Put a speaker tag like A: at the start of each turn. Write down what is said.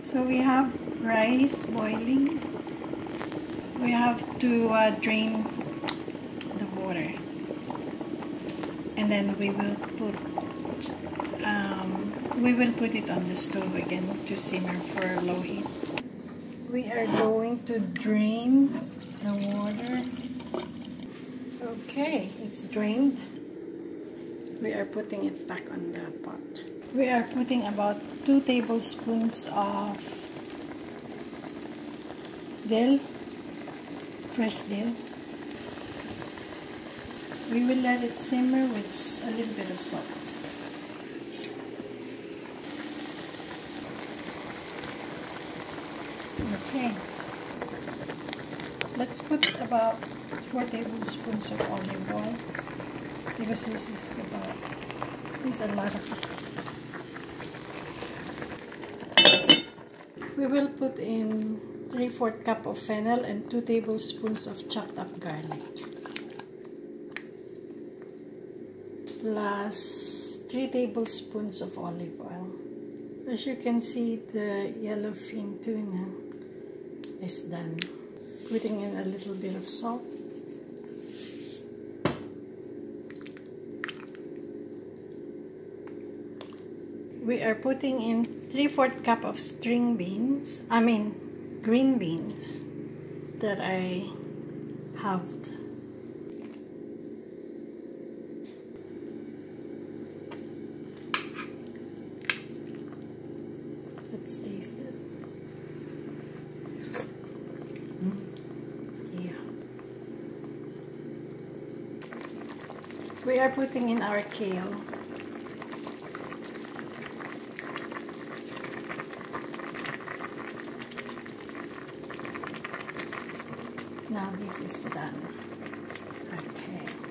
A: So we have rice boiling. We have to uh, drain the water. And then we will put um, we will put it on the stove again to simmer for low heat. We are going to drain the water. Okay, it's drained. We are putting it back on the pot. We are putting about 2 tablespoons of dill, fresh dill. We will let it simmer with a little bit of salt. Okay. Let's put about 4 tablespoons of oil because this is about this is a lot of We will put in 3 4 cup of fennel and 2 tablespoons of chopped up garlic. Plus 3 tablespoons of olive oil. As you can see, the yellowfin tuna is done. Putting in a little bit of salt. We are putting in 3 4 cup of string beans, I mean green beans that I halved. Let's taste it. Mm. Yeah. We are putting in our kale. Now this is done. Okay.